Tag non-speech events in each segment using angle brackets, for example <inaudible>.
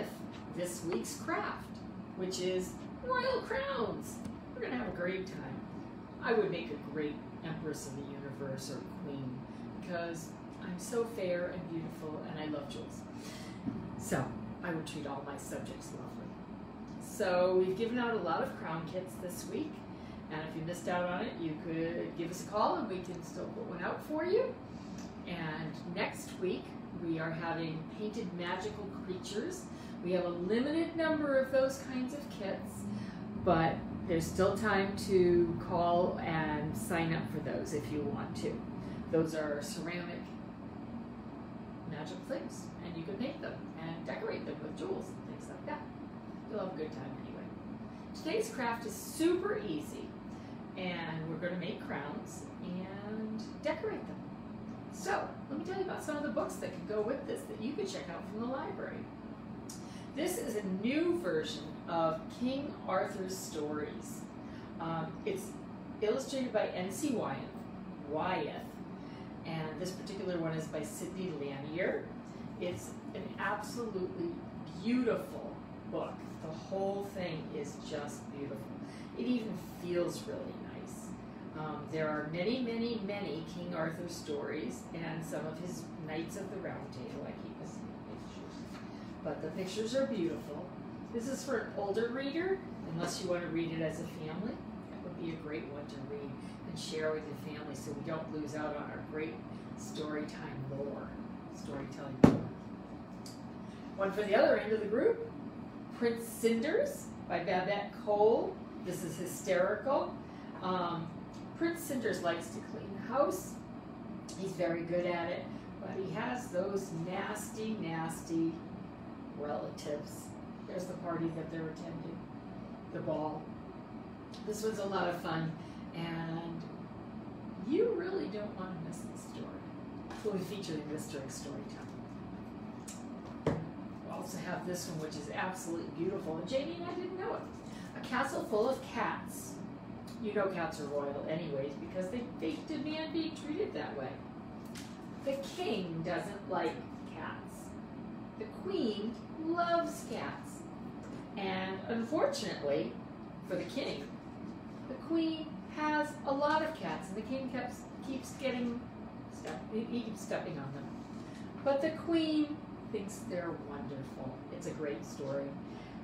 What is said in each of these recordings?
with this week's craft, which is royal crowns. We're going to have a great time. I would make a great Empress of the Universe or Queen because I'm so fair and beautiful and I love jewels. So I would treat all my subjects lovely. So we've given out a lot of crown kits this week. And if you missed out on it, you could give us a call and we can still put one out for you. And next week, we are having painted magical creatures. We have a limited number of those kinds of kits, but there's still time to call and sign up for those if you want to. Those are ceramic magic things, and you can make them and decorate them with jewels and things like that. You'll have a good time anyway. Today's craft is super easy and we're going to make crowns and decorate them. So, let me tell you about some of the books that can go with this that you can check out from the library. This is a new version of King Arthur's Stories. Um, it's illustrated by N.C. Wyeth, Wyeth, and this particular one is by Sidney Lanier. It's an absolutely beautiful book. The whole thing is just beautiful. It even feels really nice. Um, there are many, many, many King Arthur stories and some of his Knights of the Round Table. I keep missing. But the pictures are beautiful. This is for an older reader, unless you want to read it as a family. That would be a great one to read and share with your family so we don't lose out on our great story time lore, storytelling lore. One for the other end of the group, Prince Cinders by Babette Cole. This is hysterical. Um, Prince Cinders likes to clean the house. He's very good at it, but he has those nasty, nasty relatives. There's the party that they're attending, the ball. This was a lot of fun, and you really don't want to miss this story. We'll be featuring this during story time. We also have this one, which is absolutely beautiful, and Jamie and I didn't know it a castle full of cats. You know cats are royal anyways because they, they demand being treated that way. The king doesn't like cats. The queen loves cats. And unfortunately, for the king, the queen has a lot of cats, and the king keeps keeps getting, step, he keeps stepping on them. But the queen thinks they're wonderful. It's a great story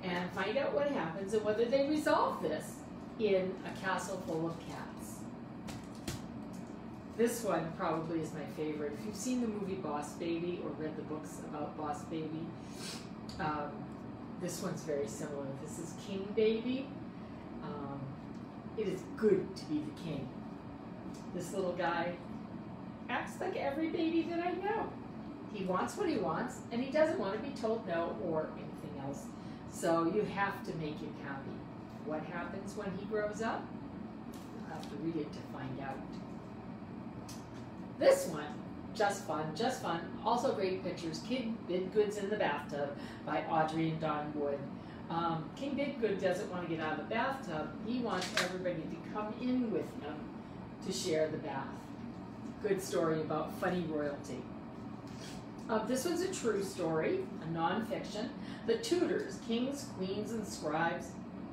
and find out what happens and whether they resolve this in a castle full of cats. This one probably is my favorite. If you've seen the movie Boss Baby or read the books about Boss Baby, um, this one's very similar. This is King Baby. Um, it is good to be the king. This little guy acts like every baby that I know. He wants what he wants, and he doesn't want to be told no or anything else. So you have to make him happy. What happens when he grows up? You'll have to read it to find out. This one, just fun, just fun. Also great pictures. King Bidgood's in the bathtub by Audrey and Don Wood. Um, King Bidgood doesn't want to get out of the bathtub. He wants everybody to come in with him to share the bath. Good story about funny royalty. Uh, this one's a true story, a nonfiction. The Tudors, kings, queens, and scribes,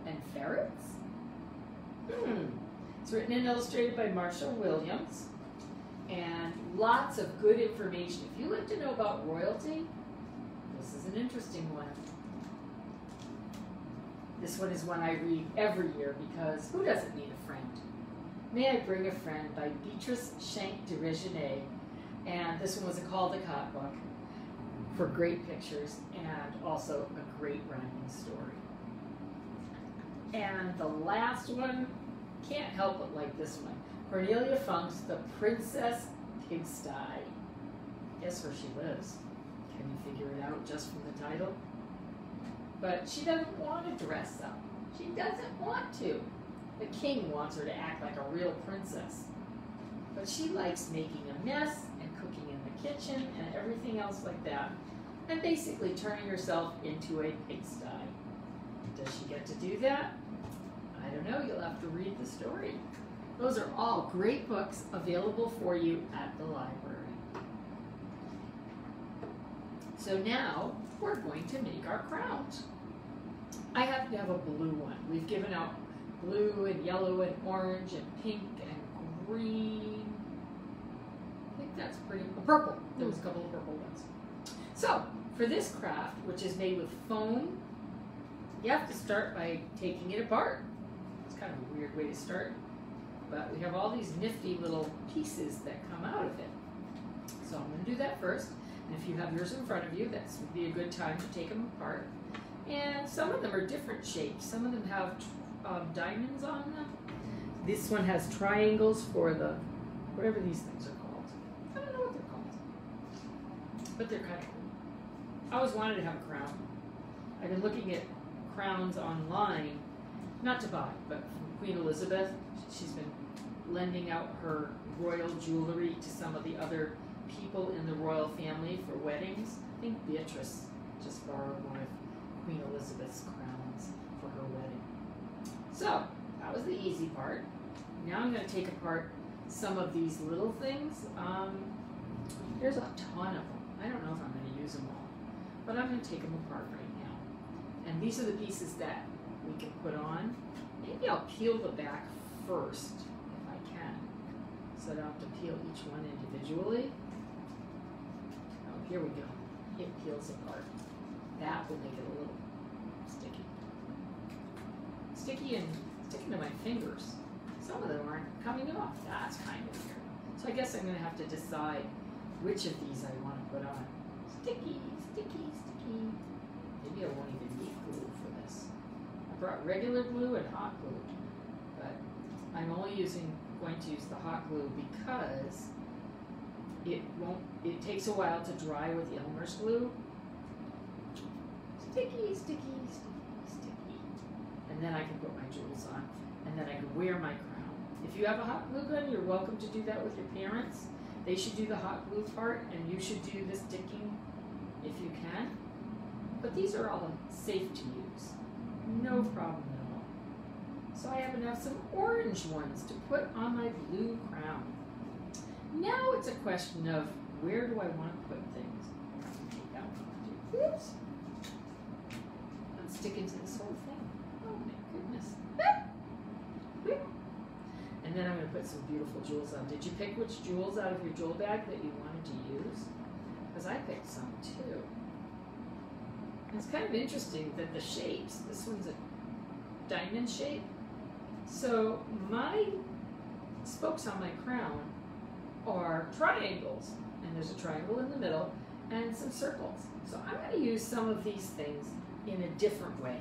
and ferrets? Hmm. It's written and illustrated by Marcia Williams, and lots of good information. If you like to know about royalty, this is an interesting one. This one is one I read every year because who doesn't need a friend? May I Bring a Friend by Beatrice Schenk de Regniers. And this one was a call to Caldecott book for great pictures and also a great rhyming story. And the last one, can't help but like this one. Cornelia Funke's The Princess Pigsty. Guess where she lives? Can you figure it out just from the title? But she doesn't want to dress up. She doesn't want to. The king wants her to act like a real princess. But she likes making a mess and cooking in the kitchen and everything else like that and basically turning herself into a pigsty. Does she get to do that? I don't know, you'll have to read the story. Those are all great books available for you at the library. So now we're going to make our crowns. I happen to have a blue one. We've given out blue and yellow and orange and pink and green. I think that's pretty, purple. There was a couple of purple ones. So for this craft, which is made with foam, you have to start by taking it apart. It's kind of a weird way to start, but we have all these nifty little pieces that come out of it. So I'm going to do that first. And if you have yours in front of you, that would be a good time to take them apart. And some of them are different shapes. Some of them have um, diamonds on them. This one has triangles for the, whatever these things are called. I don't know what they're called. But they're kind of cool. I always wanted to have a crown. I've been looking at crowns online, not to buy, but from Queen Elizabeth. She's been lending out her royal jewelry to some of the other people in the royal family for weddings. I think Beatrice just borrowed one of Queen Elizabeth's crowns for her wedding. So, that was the easy part. Now I'm going to take apart some of these little things. Um, there's a ton of them. I don't know if I'm going to use them all, but I'm going to take them apart right now. And these are the pieces that we can put on. Maybe I'll peel the back first, so I don't have to peel each one individually. Oh, here we go. It peels apart. That will make it a little sticky. Sticky and sticking to my fingers. Some of them aren't coming off. That's kind of weird. So I guess I'm going to have to decide which of these I want to put on. Sticky, sticky, sticky. Maybe I won't even need glue for this. I brought regular glue and hot glue, I'm only using going to use the hot glue because it won't. It takes a while to dry with Elmer's glue. Sticky, sticky, sticky, sticky. And then I can put my jewels on, and then I can wear my crown. If you have a hot glue gun, you're welcome to do that with your parents. They should do the hot glue part, and you should do the sticking if you can. But these are all safe to use. No problem. So I happen to have some orange ones to put on my blue crown. Now it's a question of where do I want to put things? Oops. I'm sticking to this whole thing. Oh my goodness. And then I'm going to put some beautiful jewels on. Did you pick which jewels out of your jewel bag that you wanted to use? Because I picked some too. It's kind of interesting that the shapes, this one's a diamond shape. So my spokes on my crown are triangles. And there's a triangle in the middle and some circles. So I'm going to use some of these things in a different way.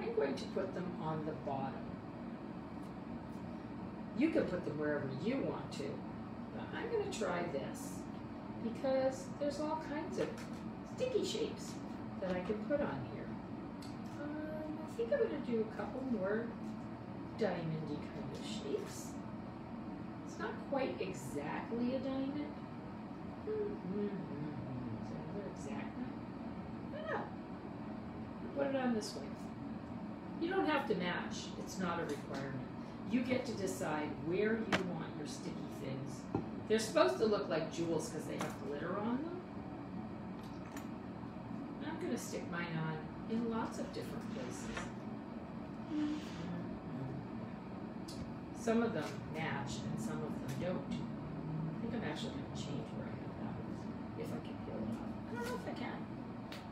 I'm going to put them on the bottom. You can put them wherever you want to, but I'm going to try this because there's all kinds of sticky shapes that I can put on here. Um, I think I'm going to do a couple more diamondy kind of shapes. It's not quite exactly a diamond. Mm-hmm. Is there another exact one? I don't know. Put it on this way. You don't have to match. It's not a requirement. You get to decide where you want your sticky things. They're supposed to look like jewels because they have glitter on them. I'm going to stick mine on in lots of different places. Some of them match and some of them don't. I think I'm actually going to change where I have that if I can peel it off. I don't know if I can.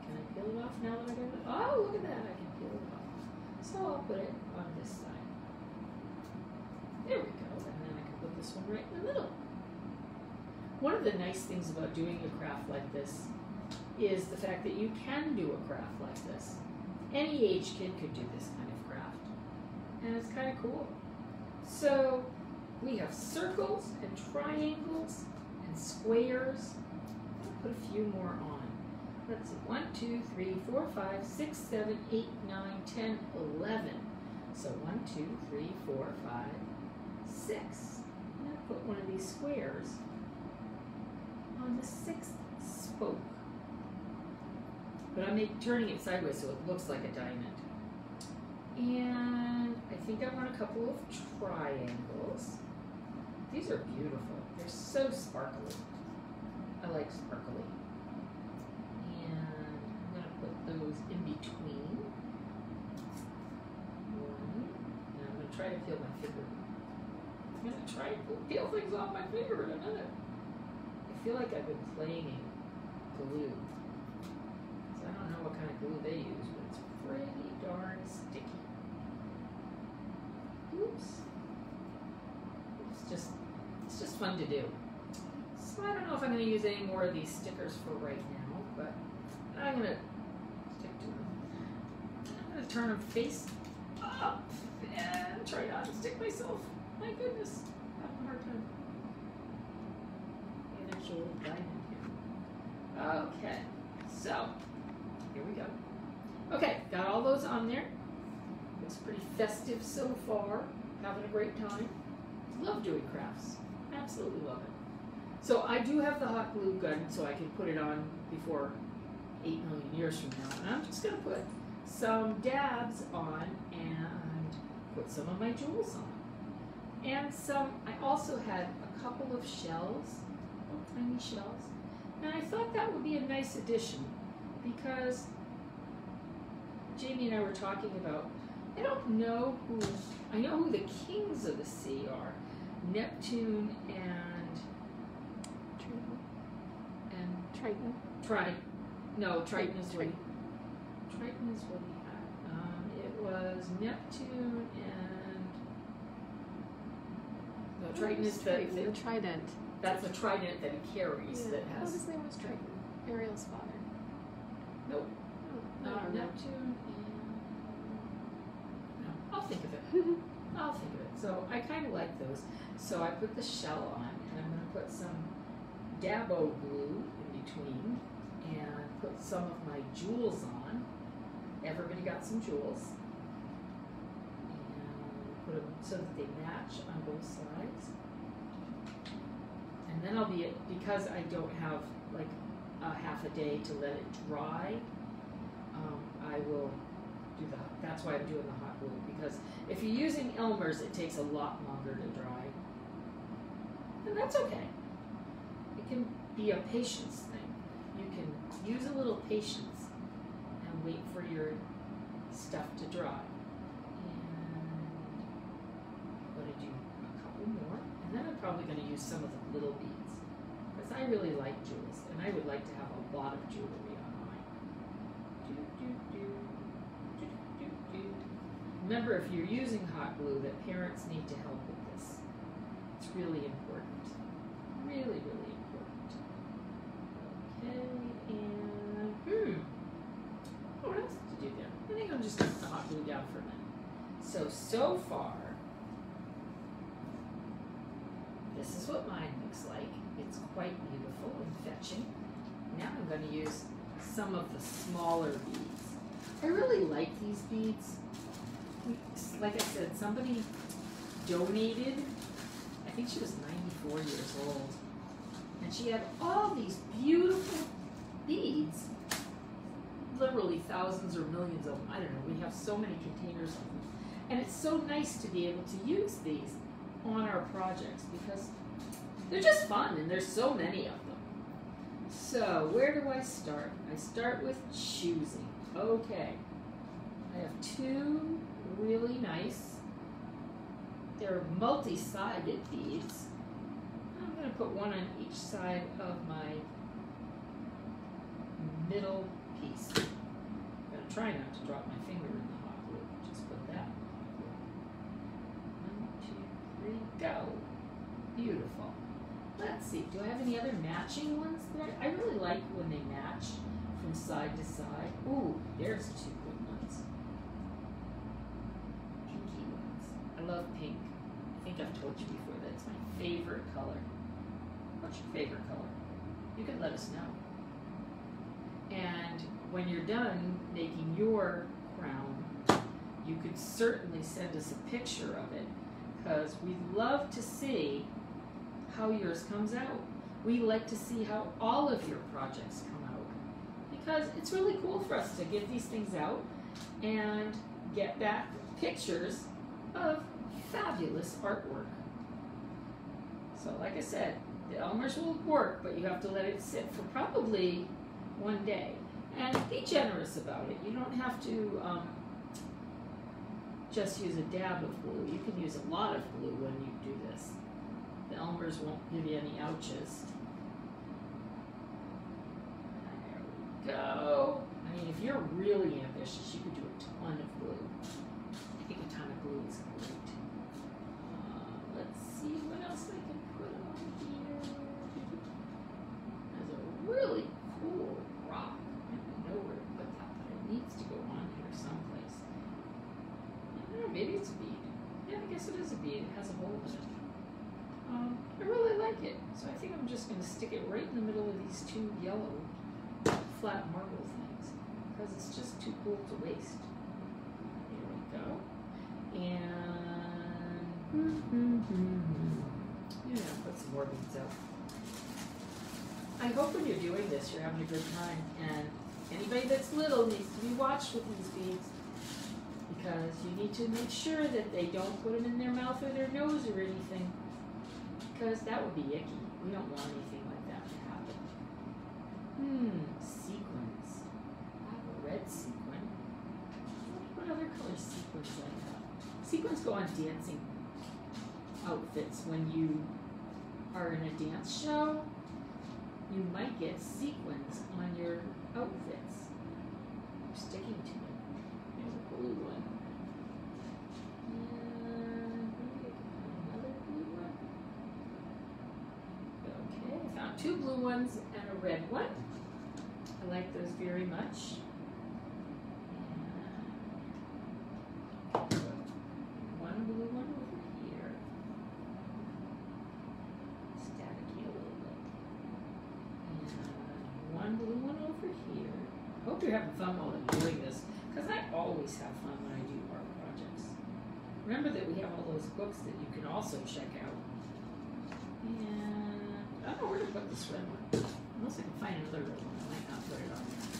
Can I peel it off now that I got it? Oh, look at that. I can peel it off. So I'll put it on this side. There we go. And then I can put this one right in the middle. One of the nice things about doing a craft like this is the fact that you can do a craft like this. Any age kid could do this kind of craft. And it's kind of cool. So we have circles and triangles and squares. I'll put a few more on. Let's see, 1, 2, 3, 4, 5, 6, 7, 8, 9, 10, 11. So 1, 2, 3, 4, 5, 6. I'm to put one of these squares on the sixth spoke. But I'm turning it sideways so it looks like a diamond. And I think I want a couple of triangles. These are beautiful. They're so sparkly. I like sparkly. And I'm going to put those in between. One. And I'm going to try to peel my finger. I'm going to try to peel things off my finger in a minute. I feel like I've been playing glue. So I don't know what kind of glue they use, but it's pretty darn sticky. Oops. It's just it's just fun to do. So I don't know if I'm going to use any more of these stickers for right now, but I'm going to stick to them. I'm going to turn them face up and try not to stick myself. My goodness, I'm having a hard time. An actual diamond here. Okay, so here we go. Okay, got all those on there. Looks pretty festive so far. Having a great time. Love doing crafts. Absolutely love it. So I do have the hot glue gun so I can put it on before 8 million years from now. And I'm just going to put some dabs on and put some of my jewels on. And some, I also had a couple of shells, little tiny shells. And I thought that would be a nice addition because Jamie and I were talking about, I don't know who, I know who the kings of the sea are. Neptune and and Triton. Triton. No, Triton is what he, Triton is what he had. Um, it was Neptune and no, Triton is the, Triton, the the trident. that's the trident that he carries Yeah. that has his name was Triton. Ariel's father. Nope. Oh, uh, don't. Neptune and no, I'll think of it. I'll think of it. So I kind of like those. So I put the shell on, and I'm going to put some Dabo glue in between, and put some of my jewels on. Everybody got some jewels, and put them so that they match on both sides. And then I'll be it because I don't have like a half a day to let it dry. Do. That's why I'm doing the hot glue because if you're using Elmer's, it takes a lot longer to dry, and that's okay. It can be a patience thing. You can use a little patience and wait for your stuff to dry. And I'm going to do a couple more, and then I'm probably going to use some of the little beads because I really like jewels, and I would like to have a lot of jewelry on mine. Do, do, do. Remember, if you're using hot glue, that parents need to help with this. It's really important. Really, really important. Okay, and hmm. What else to do there? I think I'm just put the hot glue down for a minute. So so far, this is what mine looks like. It's quite beautiful and fetching. Now I'm going to use some of the smaller beads. I really like these beads. Like I said, somebody donated, I think she was 94 years old, and she had all these beautiful beads, literally thousands or millions of them. I don't know, we have so many containers of them. And it's so nice to be able to use these on our projects because they're just fun and there's so many of them. So, where do I start? I start with choosing. Okay. I have two really nice, they're multi sided beads. I'm going to put one on each side of my middle piece. I'm going to try not to drop my finger in the hot glue. Just put that. One, two, three, go. Beautiful. Let's see, do I have any other matching ones I, I really like when they match from side to side. Ooh, there's two good ones. Pinky ones. I love pink. I think I've told you before that it's my favorite color. What's your favorite color? You can let us know. And when you're done making your crown, you could certainly send us a picture of it because we'd love to see how yours comes out. We like to see how all of your projects come out because it's really cool for us to give these things out and get back pictures of fabulous artwork. So, like I said, the Elmer's will work, but you have to let it sit for probably one day. And be generous about it. You don't have to um, just use a dab of glue. You can use a lot of glue when you do this. The Elmer's won't give you any ouches. There we go. I mean, if you're really ambitious, you could do a ton of glue. I think a ton of glue is great. Uh, let's see what else I can put on here. There's a really cool rock. I don't know where to put that, but it needs to go on here someplace. I don't know, maybe it's a bead. Yeah, I guess it is a bead. It has a hole in it. Um, I really like it, so I think I'm just going to stick it right in the middle of these two yellow flat marble things because it's just too cool to waste. Here we go. And <laughs> yeah, put some more beads up. I hope when you're doing this, you're having a good time. And anybody that's little needs to be watched with these beads because you need to make sure that they don't put them in their mouth or their nose or anything because that would be icky. We don't want anything like that to happen. Hmm, sequins. I have a red sequin. What other color sequins I have? Sequins go on dancing outfits when you are in a dance show. You might get sequins on your outfits. They're sticking to it. There's a blue one. And maybe I can put another blue one. Okay, I found two blue ones and a red one. I like those very much. One blue one over here. Staticky a little bit. And one blue one over here. Hope you're having fun while I'm doing this, because I always have fun when I do art projects. Remember that we have all those books that you can also check out. And I don't know where to put this red one. Unless I can find another red one, I might not put it on there.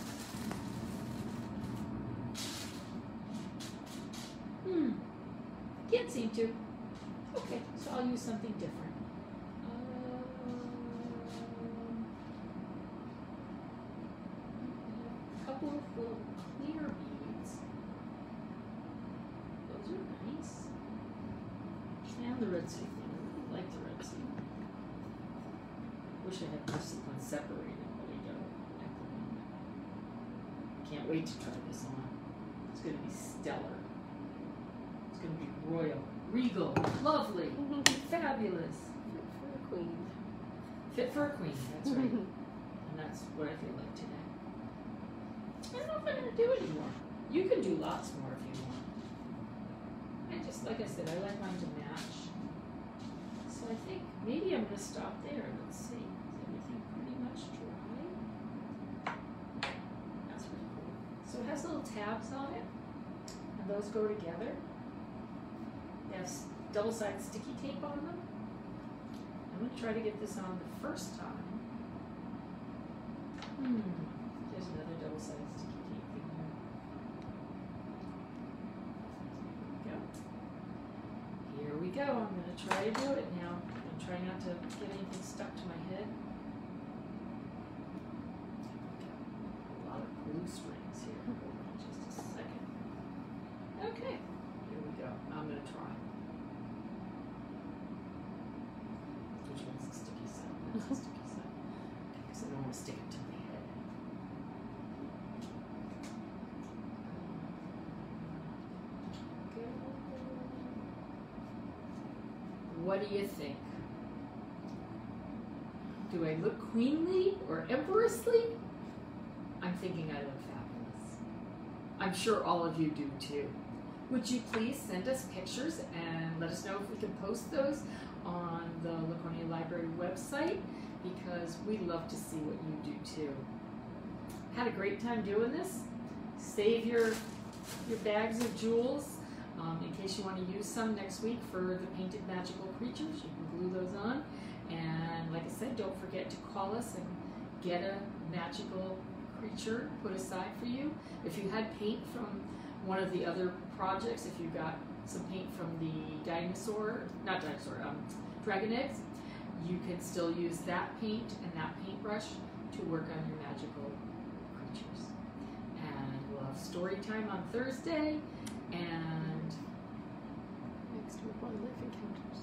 Hmm. Can't seem to. Okay, so I'll use something different. Um, a couple of little clear beads. Those are nice. And the red sequin. I really like the red sequin. Wish I separated, but I don't at the moment. Can't wait to try this on. It's gonna be stellar. It's gonna be royal, regal, lovely, <laughs> fabulous. Fit for a queen. Fit for a queen, that's right. <laughs> and that's what I feel like today. I don't know if I'm gonna do any more. You can do lots more if you want. I just, like I said, I like mine to match. So I think maybe I'm gonna stop there. Let's see. Is everything pretty much dry? That's pretty cool. So it has little tabs on it, and those go together. They have double-sided sticky tape on them. I'm gonna try to get this on the first time. Hmm, there's another double-sided sticky tape thing here. There we go. Here we go, I'm gonna try to do it now. I'm gonna try not to get anything stuck to my head. A lot of glue strings here. Hold on just a second. Okay, here we go. I'm gonna try. Which one's the sticky side? That's the sticky side. Because I don't want to stick it to my head. What do you think? Do I look queenly or empressly? I'm thinking I look fabulous. I'm sure all of you do too. Would you please send us pictures and let us know if we can post those on the Laconia Library website because we'd love to see what you do too. Had a great time doing this. Save your your bags of jewels um, in case you want to use some next week for the painted magical creatures. You can glue those on. And like I said, don't forget to call us and get a magical creature put aside for you. If you had paint from one of the other projects, if you got some paint from the dinosaur, not dinosaur, um, dragon eggs, you can still use that paint and that paintbrush to work on your magical creatures. And we'll have story time on Thursday, and Next week, wildlife encounters.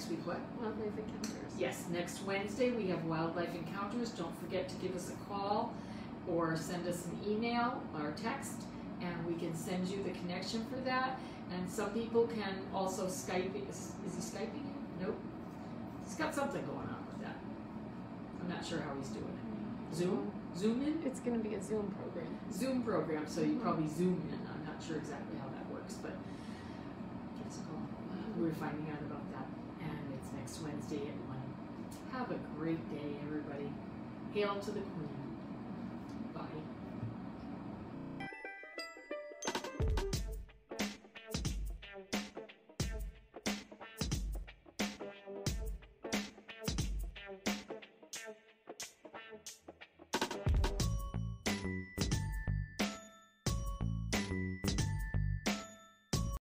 Next week what? Wildlife encounters. Yes, next Wednesday we have wildlife encounters. Don't forget to give us a call or send us an email or text, and we can send you the connection for that. And some people can also Skype. Is, is he Skyping? Nope. He's got something going on with that. I'm not sure how he's doing it. Zoom? Zoom in? It's going to be a Zoom program. Zoom program, so you mm-hmm. probably zoom in. I'm not sure exactly how that works, but a call. We're finding out about that, and it's next Wednesday at one. Have a great day, everybody. Hail to the Queen.